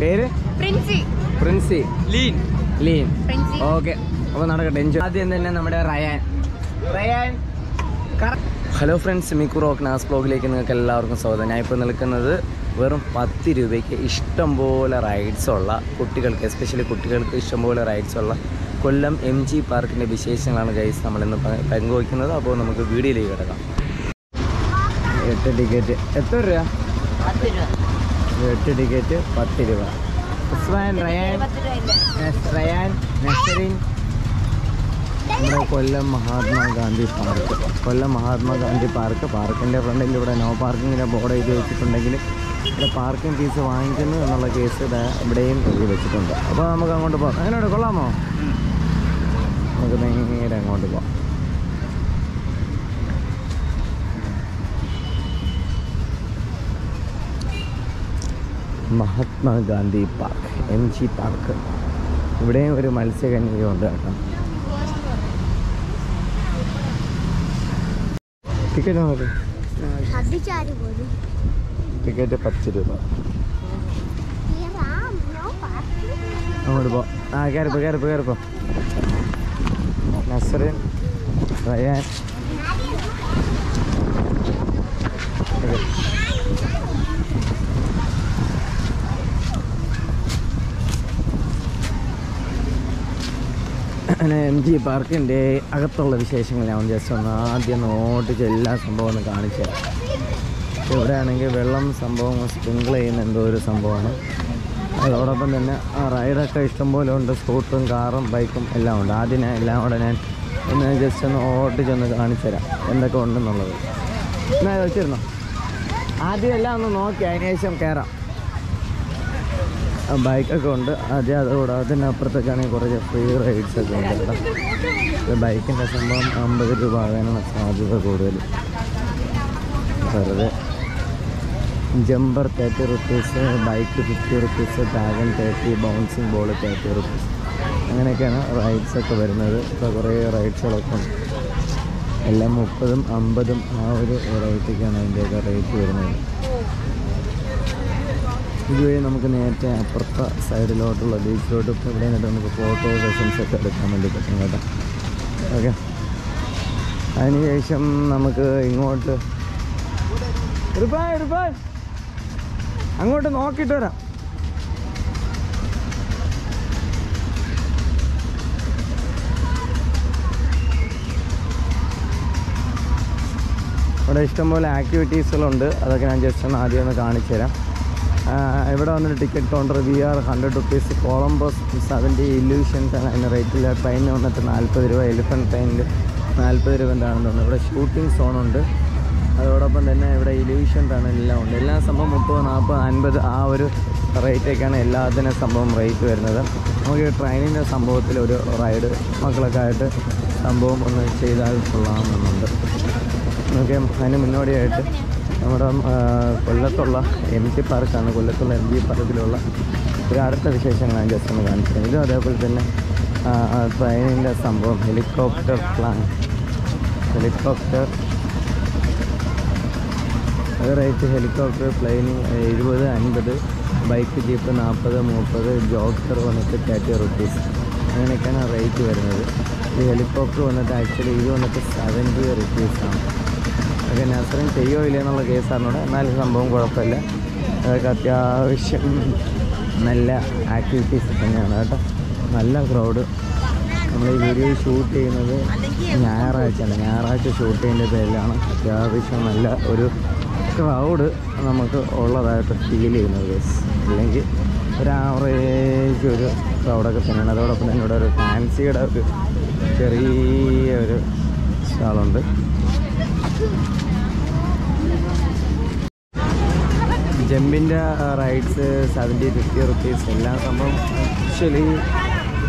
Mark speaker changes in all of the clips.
Speaker 1: പേര്?
Speaker 2: പ്രിൻസി.
Speaker 1: പ്രിൻസി.
Speaker 3: ലീൻ.
Speaker 1: ലീൻ.
Speaker 2: പ്രിൻസി.
Speaker 1: ഓക്കെ. അപ്പോൾ നടക്കട്ടെ. എൻജോയ് ആദ്യം തന്നെ നമ്മുടെ Rayan. Rayan hello friends Miku rock നാസ് ബ്ലോഗിലേക്ക് നിങ്ങൾക്ക് എല്ലാവർക്കും സ്വാഗതം. ഞാൻ ഇപ്പോൾ നിൽക്കുന്നത് വെറും പത്ത് രൂപയ്ക്ക് ഇഷ്ടംപോലെ റൈഡ്സ് ഉള്ള കുട്ടികൾക്ക് എസ്പെഷ്യലി കുട്ടികൾക്ക് ഇഷ്ടംപോലെ റൈഡ്സ് ഉള്ള കൊല്ലം എം ജി പാർക്കിന്റെ വിശേഷങ്ങളാണ് ഗൈസ് നമ്മളിന്ന് പങ്കുവയ്ക്കുന്നത്. അപ്പോൾ നമുക്ക് വീഡിയോയിലേക്ക് കിടക്കാം. എട്ട് ടിക്കറ്റ് എത്ര രൂപ. എട്ട് ടിക്കറ്റ് പത്ത് രൂപ ഉസ്മാൻ റയാൻ റയാൻ നസറിൻ നമ്മുടെ കൊല്ലം മഹാത്മാഗാന്ധി പാർക്ക്. കൊല്ലം മഹാത്മാഗാന്ധി പാർക്ക്. പാർക്കിന്റെ ഫ്രണ്ടിൽ ഇവിടെ നോ പാർക്കിങ്ങിന്റെ ബോർഡ് എഴുതി വെച്ചിട്ടുണ്ടെങ്കിൽ ഇവിടെ പാർക്കിംഗ് ഫീസ് വാങ്ങിക്കുന്നു എന്നുള്ള കേസ് ഇവിടെയും എഴുതി വെച്ചിട്ടുണ്ട്. അപ്പോൾ നമുക്ക് അങ്ങോട്ട് പോകാം. അങ്ങനെയുണ്ട് കൊള്ളാമോ? നമുക്ക് നേരെ അങ്ങോട്ട് പോകാം. Mahatma Gandhi park M G park. ഇവിടെ ഒരു മത്സ്യകന്യകയുണ്ട് കേട്ടോ. ടിക്കറ്റ് ടിക്കറ്റ് പത്ത് രൂപ. അങ്ങോട്ട് പോ. ആ കയറിപ്പോ കയറിപ്പോ കയറിപ്പോ. നസറിൻ റയാൻ. അങ്ങനെ എം ജി പാർക്കിന്റെ അകത്തുള്ള ഞാൻ ജസ്റ്റ് ഒന്ന് ആദ്യം നോട്ടിച്ച് എല്ലാ സംഭവം ഒന്ന് കാണിച്ചു ഇവിടെ വെള്ളം സംഭവം സ്പ്രിങ്കിൾ ചെയ്യുന്ന എന്തോ ഒരു സംഭവമാണ്. അതോടൊപ്പം തന്നെ ആ റൈഡൊക്കെ ഇഷ്ടംപോലെ ഉണ്ട്. സ്കൂട്ടറും കാറും ബൈക്കും എല്ലാം ഉണ്ട്. ആദ്യം എല്ലാം കൂടെ ഞാൻ ഒന്ന് ജസ്റ്റ് ഒന്ന് ഓട്ടിച്ചൊന്ന് കാണിച്ചു തരാം. എന്തൊക്കെ ഉണ്ടെന്നുള്ളത്. എന്നാ വെച്ചിരുന്നോ? ആദ്യം എല്ലാം ഒന്ന് നോക്കി. അതിനുശേഷം കയറാം ബൈക്കൊക്കെ ഉണ്ട്. ആദ്യം അതുകൂടാതെ തന്നെ അപ്പുറത്തേക്കാണെങ്കിൽ കുറച്ച് ഫ്രീ റൈഡ്സ് ഒക്കെ ഉണ്ട് കേട്ടോ. ബൈക്കിന്റെ സംഭവം അമ്പത് രൂപ ആകാനാണ് സാധ്യത കൂടുതൽ. വെറുതെ jumper thirty rupees bike fifty rupees dragon thirty bouncing ball thirty rupees അങ്ങനെയൊക്കെയാണ് റൈഡ്സ് ഒക്കെ വരുന്നത്. ഇപ്പോൾ കുറേ റൈഡ്സുകളൊക്കെ എല്ലാം മുപ്പതും അമ്പതും ആ ഒരു റേറ്റൊക്കെയാണ് അതിന്റെയൊക്കെ റേറ്റ് വരുന്നത്. ഇതുവഴി നമുക്ക് നേരത്തെ അപ്പുറത്തെ സൈഡിലോട്ടുള്ള ബീച്ചിലോട്ട് ഇവിടെ നിന്നിട്ട് നമുക്ക് ഫോട്ടോ സെഷൻസ് ഒക്കെ എടുക്കാൻ വേണ്ടി പറ്റും കേട്ടോ. ഓക്കെ അതിനുശേഷം നമുക്ക് ഇങ്ങോട്ട് അങ്ങോട്ട് നോക്കിയിട്ട് വരാം. ഇവിടെ ഇഷ്ടംപോലെ ആക്ടിവിറ്റീസുകളുണ്ട് അതൊക്കെ ഞാൻ ജസ്റ്റ് ഒന്ന് ആദ്യം ഒന്ന് കാണിച്ചു തരാം ഇവിടെ വന്നിട്ട് ticket counter V R hundred rupees Columbus seventy illusions ആണ് അതിന്റെ റേറ്റിൽ ട്രെയിനിന് വന്നിട്ട് നാൽപ്പത് രൂപ എലിഫന്റ് ട്രെയിനിൽ നാൽപ്പത് രൂപ എന്താണെന്ന് തോന്നുന്നു. ഇവിടെ ഷൂട്ടിംഗ് സോണുണ്ട് അതോടൊപ്പം തന്നെ ഇവിടെ ഇല്യൂഷൻ ആണ് എല്ലാം ഉണ്ട്. എല്ലാ സംഭവം മുപ്പത് നാൽപ്പത് അൻപത് ആ ഒരു റേറ്റൊക്കെയാണ് എല്ലാത്തിനും സംഭവം റേറ്റ് വരുന്നത്. നമുക്ക് ട്രെയിനിന്റെ സംഭവത്തിൽ ഒരു റൈഡ് മക്കളൊക്കെ ആയിട്ട് സംഭവം ഒന്ന് ചെയ്താൽ കൊള്ളാമെന്നുണ്ട്. നമുക്ക് അതിന് മുന്നോടിയായിട്ട് നമ്മുടെ കൊല്ലത്തുള്ള എം ടി പാർക്കാണ്. കൊല്ലത്തുള്ള എം ജി പാർക്കിലുള്ള ഒരു അടുത്ത വിശേഷങ്ങളാണ് ജസ്റ്റ് ഒന്ന് കാണിച്ചത് ഇതും അതേപോലെ തന്നെ ട്രെയിനിന്റെ സംഭവം helicopter plan. Helicopter rate helicopter പ്ലെയിനിങ് എഴുപത് അൻപത് ബൈക്ക് ജീപ്പ് നാൽപ്പത് മുപ്പത് ജോക്കർ വന്നിട്ട് തേർട്ടി റുപ്പീസ്. അങ്ങനെയൊക്കെയാണ് റേറ്റ് വരുന്നത്. ഈ ഹെലികോപ്റ്റർ വന്നിട്ട് ആക്ച്വലി ഇത് വന്നിട്ട് സെവന്റി റുപ്പീസാണ്. അതൊക്കെ നസറിൻ ചെയ്യോ ഇല്ല എന്നുള്ള കേസാണ് ഇവിടെ എന്നാലും സംഭവം കുഴപ്പമില്ല. അതൊക്കെ അത്യാവശ്യം നല്ല ആക്ടിവിറ്റീസ് തന്നെയാണ് കേട്ടോ. നല്ല ക്രൗഡ് നമ്മൾ ഈ വീഡിയോ ഷൂട്ട് ചെയ്യുന്നത് ഞായറാഴ്ചയാണ് ഞായറാഴ്ച ഷൂട്ട് ചെയ്യുന്ന പേരിലാണ് അത്യാവശ്യം നല്ല ഒരു ക്രൗഡ് നമുക്ക് ഉള്ളതായിട്ട് ഫീൽ ചെയ്യുന്നത് അല്ലെങ്കിൽ ഒരു ആവറേജ് ഒരു ക്രൗഡൊക്കെ തന്നെയാണ്. അതോടൊപ്പം തന്നെ ഇവിടെ ഒരു ഫാൻസിയുടെ ഒരു ചെറിയ ഒരു സ്റ്റാളുണ്ട് ജമ്പിന്റെ റൈഡ്സ് സെവന്റി ഫിഫ്റ്റി റുപ്പീസ് എല്ലാ സംഭവം ആക്ച്വലി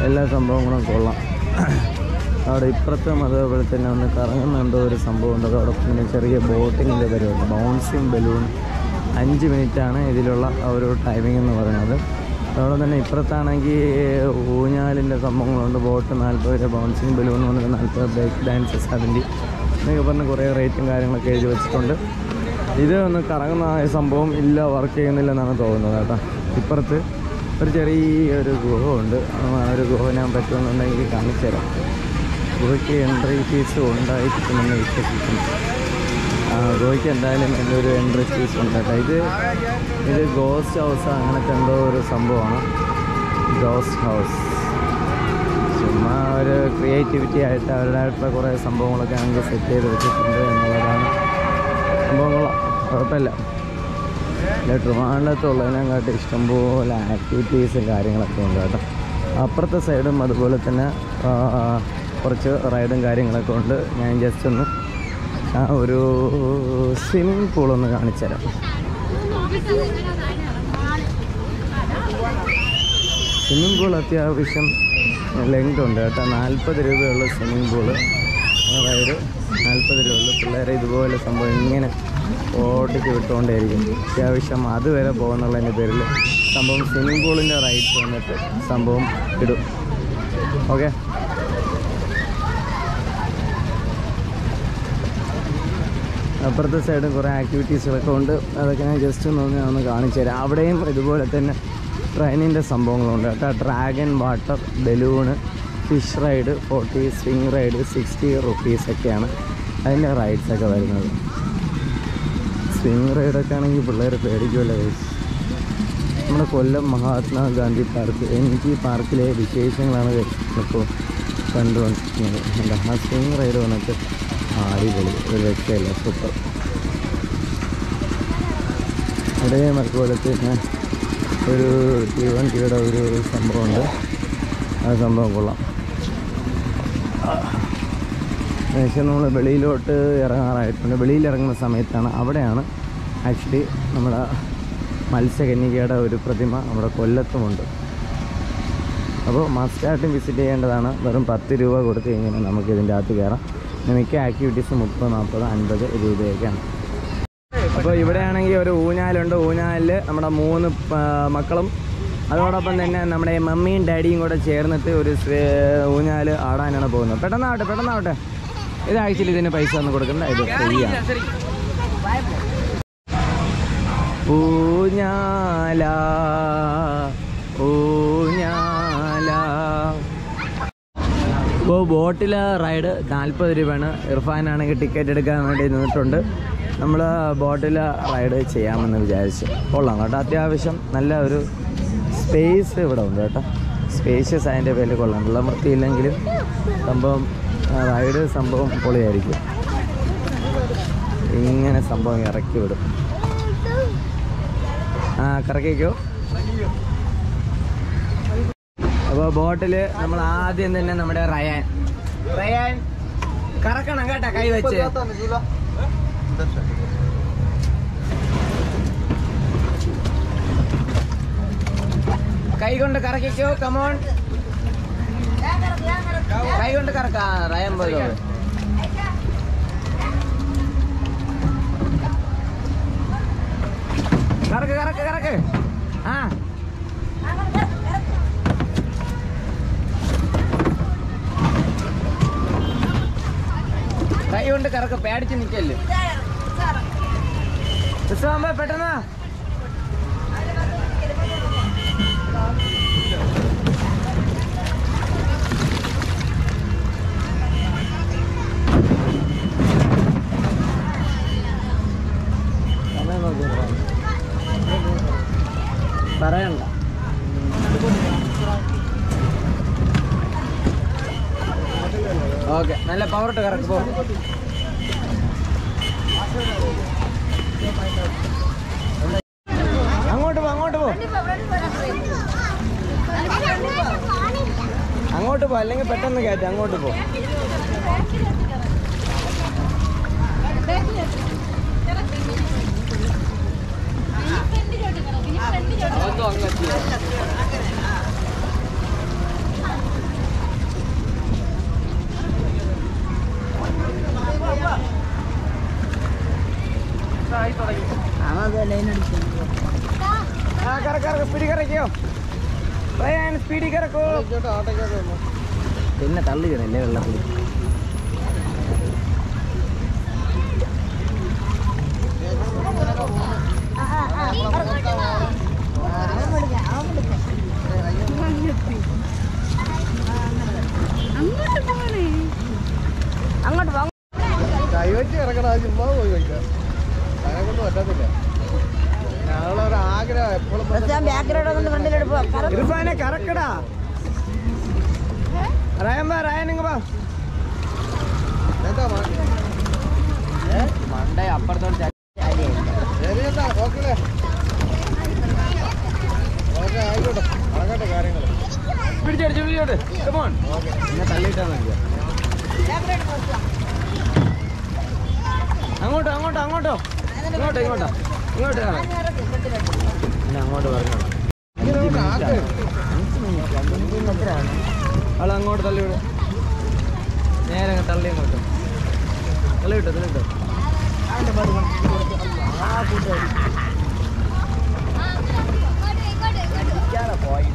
Speaker 1: എല്ലാ സംഭവങ്ങളും കൊള്ളാം. അവിടെ ഇപ്പുറത്തും അതേപോലെ തന്നെ ഒന്ന് കറങ്ങുന്നുണ്ടോ ഒരു സംഭവം ഉണ്ട്. അതോടൊപ്പം തന്നെ ചെറിയ ബോട്ടിങ്ങിന്റെ പരിപാടി ബൗൺസിങ് ബലൂൺ അഞ്ച് മിനിറ്റാണ് ഇതിലുള്ള ഒരു ടൈമിംഗ് എന്ന് പറയുന്നത്. അതോടെ തന്നെ ഇപ്പുറത്താണെങ്കിൽ ഊഞ്ഞാലിന്റെ സംഭവങ്ങളുണ്ട്. ബോട്ട് നാൽപ്പത് രൂപ ബൗൺസിങ് ബലൂൺ വന്നിട്ട് നാൽപ്പത് ബ്രേക്ക് ഡാൻസ് സെവന്റി എന്നൊക്കെ പറഞ്ഞ് കുറേ റേറ്റും കാര്യങ്ങളൊക്കെ എഴുതി വെച്ചിട്ടുണ്ട്. ഇത് ഒന്ന് കറങ്ങുന്ന സംഭവം ഇല്ല വർക്ക് ചെയ്യുന്നില്ല എന്നാണ് തോന്നുന്നത് കേട്ടോ. ഇപ്പുറത്ത് ഒരു ചെറിയൊരു ഗുഹ ഉണ്ട്. ഒരു ഗുഹ ഞാൻ പറ്റുമെന്നുണ്ടെങ്കിൽ കാണിച്ചു തരാം. ഗുഹയ്ക്ക് എൻട്രി ഫീസ് ഉണ്ടായിരിക്കുമെന്ന് വിശ്വസിക്കുന്നു. ഗുഹയ്ക്ക് എന്തായാലും എന്റെ ഒരു എൻട്രി ഫീസ് ഉണ്ട് ഇത് ഇത് ഗോസ്റ്റ് ഹൗസ് അങ്ങനത്തെ എന്തോ ഒരു സംഭവമാണ്. ഗോസ്റ്റ് ഹൗസ് ചുമ്മാ ഒരു ക്രിയേറ്റിവിറ്റി ആയിട്ട് അവരുടെ ആയിട്ടുള്ള കുറേ സംഭവങ്ങളൊക്കെ ഞങ്ങൾക്ക് സെറ്റ് ചെയ്ത് വെച്ചിട്ടുണ്ട് എന്നുള്ളതാണ് സംഭവങ്ങളാണ് കുഴപ്പമില്ല. ട്രിവാൻഡത്തുള്ളതിനെക്കാട്ടി ഇഷ്ടംപോലെ ആക്ടിവിറ്റീസും കാര്യങ്ങളൊക്കെ ഉണ്ട് കേട്ടോ. അപ്പുറത്തെ സൈഡും അതുപോലെ തന്നെ കുറച്ച് റൈഡും കാര്യങ്ങളൊക്കെ ഉണ്ട്. ഞാൻ ജസ്റ്റ് ഒന്ന് ആ ഒരു സ്വിമ്മിങ് പൂളൊന്ന് കാണിച്ചു തരാം. സ്വിമ്മിംഗ് പൂൾ അത്യാവശ്യം ലെങ്ത് ഉണ്ട് കേട്ടോ. നാൽപ്പത് രൂപയുള്ള സ്വിമ്മിംഗ് പൂൾ അതായത് നാൽപ്പത് രൂപയുള്ള പിള്ളേരെ ഇതുപോലെ സംഭവം ഇങ്ങനെ ഓടിച്ച് വിട്ടുകൊണ്ടേയിരിക്കും. അത്യാവശ്യം അതുവരെ പോകുന്നുള്ളതിന്റെ പേരിൽ സംഭവം സ്വിമ്മിംഗ് പൂളിന്റെ റൈറ്റ് വന്നിട്ട് സംഭവം ഇടും. ഓക്കെ അപ്പുറത്തെ സൈഡും കുറേ ആക്ടിവിറ്റീസുകളൊക്കെ ഉണ്ട്. അതൊക്കെ ഞാൻ ജസ്റ്റ് ഒന്ന് ഒന്ന് കാണിച്ചു തരാം. അവിടെയും ഇതുപോലെ തന്നെ ട്രെയിനിന്റെ സംഭവങ്ങളുണ്ട്. കേട്ടോ? Dragon water balloon fish ride forty swing ride sixty റുപ്പീസൊക്കെയാണ് അതിന്റെ റൈഡ്സൊക്കെ വരുന്നത്. സ്വിംഗ് റൈഡൊക്കെ ആണെങ്കിൽ പിള്ളേർ പേടിക്കുമല്ലോ. നമ്മുടെ Kollam Mahatma Gandhi park N G പാർക്കിലെ വിശേഷങ്ങളാണ് ഇപ്പോൾ കണ്ടുകൊണ്ടിരിക്കുന്നത്. ആ സ്വിംഗ് റൈഡ് വന്നിട്ട് അടിപൊളി. ഒരു രക്ഷയില്ല. സൂപ്പർ. അതേ അതുപോലെ തന്നെ ഒരു തീവണ്ടിയുടെ ഒരു സംഭവമുണ്ട്. ആ സംഭവം കൊള്ളാം. ഏകദേശം നമ്മൾ വെളിയിലോട്ട് ഇറങ്ങാറായിട്ടുണ്ട്. വെളിയിൽ ഇറങ്ങുന്ന സമയത്താണ് അവിടെയാണ് ആക്ച്വലി നമ്മുടെ മത്സ്യകന്യകയുടെ ഒരു പ്രതിമ നമ്മുടെ കൊല്ലത്തുമുണ്ട്. അപ്പോൾ മസ്റ്റായിട്ടും വിസിറ്റ് ചെയ്യേണ്ടതാണ്. വെറും പത്ത് രൂപ കൊടുത്ത് കഴിഞ്ഞാൽ നമുക്ക് ഇതിന്റെ അകത്ത് കയറാം. മിക്ക ആക്ടിവിറ്റീസ് മുപ്പത് നാൽപ്പത് അൻപത് രൂപയൊക്കെയാണ്. അപ്പോൾ ഇവിടെയാണെങ്കിൽ ഒരു ഊഞ്ഞാലുണ്ട്. ഊഞ്ഞാലിൽ നമ്മുടെ മൂന്ന് മക്കളും അതോടൊപ്പം തന്നെ നമ്മുടെ മമ്മിയും ഡാഡിയും കൂടെ ചേർന്നിട്ട് ഒരു ഊഞ്ഞാൽ ആടാനാണ് പോകുന്നത്. പെട്ടെന്നാവട്ടെ പെട്ടെന്നാവട്ടെ. ഇത് ആഴ്ചയിൽ ഇതിന് പൈസ ഒന്ന് കൊടുക്കണ്ട ഇപ്പോൾ ബോട്ടിൽ റൈഡ് നാൽപ്പത് രൂപയാണ്. ഇർഫാനാണെങ്കിൽ ടിക്കറ്റ് എടുക്കാൻ വേണ്ടി നിന്നിട്ടുണ്ട്. നമ്മൾ ബോട്ടിൽ റൈഡ് ചെയ്യാമെന്ന് വിചാരിച്ച് കൊള്ളാം കേട്ടോ. അത്യാവശ്യം നല്ല ഒരു സ്പേസ് ഇവിടെ ഉണ്ട് കേട്ടോ. സ്പേഷ്യസ് അതിന്റെ പേരിൽ കൊള്ളാം. വെള്ളം വൃത്തിയില്ലെങ്കിലും സംഭവം റൈഡ് സംഭവം പൊളിയായിരിക്കും. ഇങ്ങനെ സംഭവം ഇറക്കി വിടും. ആ കറക്കിക്കോ. അപ്പോൾ ബോട്ടിൽ നമ്മൾ ആദ്യം തന്നെ നമ്മുടെ റയാൻ. റയാൻ കറക്കണം കേട്ടോ കൈ വെച്ച്. കൈ കൊണ്ട് കറക്കിക്കോ കമോൺ കൈ കൊണ്ട് കറക്കാ റയാൻ പോയോ കറക്ക് കറക്ക് കറക്ക്. ആ. കൈ കൊണ്ട് കറക്ക് പേടിച്ച് നിൽക്കല്ലേ പെട്ടെന്ന് പറയണ്ട. ഓക്കെ നല്ല പവറിട്ട് കറക്റ്റ് പോ. അങ്ങോട്ട് പോ അങ്ങോട്ട് പോ. അങ്ങോട്ട് പോ അല്ലെങ്കിൽ പെട്ടെന്ന് കയറ്റം അങ്ങോട്ട് പോ. ആ കറക്ക കറക്ക സ്പീഡിൽ കറക്കിയോ പറയാൻ സ്പീഡിൽ കറക്കോ പിന്നെ തള്ളി കയറല്ലേ വെള്ളത്തിൽ
Speaker 3: നടക്കണം അത് ചുമ്മാ പോയി കഴിക്കാം അതിനെ കൊണ്ട് പറ്റത്തില്ല ഞങ്ങളൊരു ആഗ്രഹം എപ്പോഴും
Speaker 2: ബാക്കിലോട്ട് വന്നിട്ട് ഫ്രണ്ടിലോട്ട് പോവാം
Speaker 1: ഇർഫാനെ കറക്കടാ. റയൻ വാ റയൻ ഇങ്ങ്
Speaker 3: എന്താ
Speaker 1: മണ്ടേ അപ്പുറത്തോട്ട്
Speaker 3: ശരി എന്താ ഓക്കെ ഓക്കെ ആയിക്കോട്ടെ നടക്കട്ടെ കാര്യങ്ങൾ
Speaker 1: പിടിച്ചടിച്ചു പിടിച്ചോട്ട് കമോൺ എന്നെ അങ്ങോട്ട് പറഞ്ഞോളാം അവൾ അങ്ങോട്ട് തള്ളി വിടും. നേരെ അങ്ങ് തള്ളി അങ്ങോട്ട് തള്ളി വിട്ടോ തള്ളി വിട്ടോ. ആ പോയി